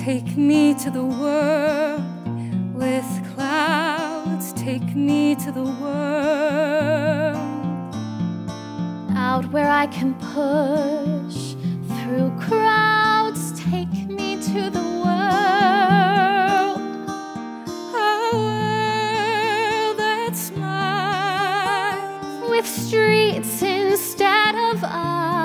Take me to the world with clouds. Take me to the world. Out where I can push through crowds. Take me to the world. A world that smiles. With streets instead of aisles.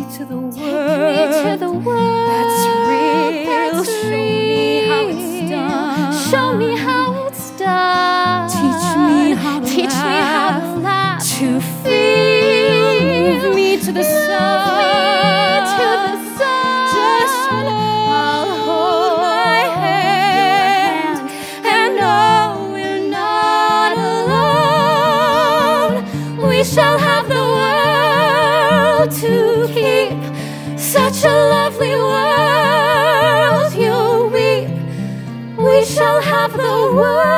Me to the world. Take me to the world That's real. that's Show me how it's done. Show me how it's done. Teach me how to Teach me how to laugh. To feel. Move me to the Move sun. me to the sun. Just I'll hold my hand. And we're not alone. We shall have the world to keep. Such a lovely world, you'll weep. We shall have the world.